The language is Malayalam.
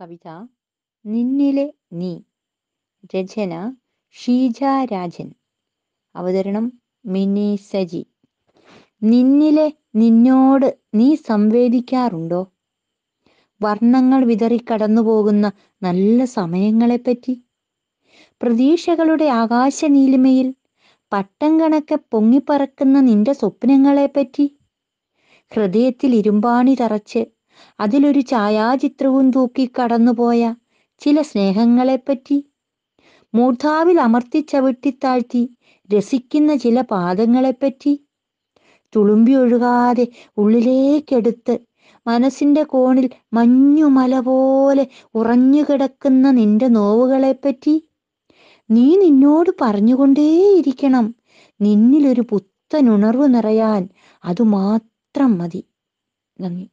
കവിത നിന്നിലെ നീ രചന ഷീജ രാജൻ. അവതരണം മിനി സജി. നിന്നിലെ നിന്നോട് നീ സംവേദിക്കാറുണ്ടോ? വർണങ്ങൾ വിതറി കടന്നുപോകുന്ന നല്ല സമയങ്ങളെപ്പറ്റി? പ്രതീക്ഷകളുടെ ആകാശ നീലിമയിൽ പട്ടം കണക്കെ പൊങ്ങിപ്പറക്കുന്ന നിന്റെ സ്വപ്നങ്ങളെപ്പറ്റി? ഹൃദയത്തിൽ ഇരുമ്പാണി തറച്ച് അതിലൊരു ഛായാചിത്രവും തൂക്കി കടന്നുപോയ ചില സ്നേഹങ്ങളെപ്പറ്റി. മൂർധാവിൽ അമർത്തി ചവിട്ടിത്താഴ്ത്തി രസിക്കുന്ന ചില പാദങ്ങളെപ്പറ്റി. തുളുമ്പി ഒഴുകാതെ ഉള്ളിലേക്കെടുത്ത് മനസ്സിന്റെ കോണിൽ മഞ്ഞുമല പോലെ ഉറഞ്ഞുകിടക്കുന്ന നിന്റെ നോവുകളെപ്പറ്റി. നീ നിന്നോട് പറഞ്ഞുകൊണ്ടേയിരിക്കണം നിന്നിലൊരു പുത്തനുണർവ് നിറയാൻ അതുമാത്രം മതി. നന്ദി.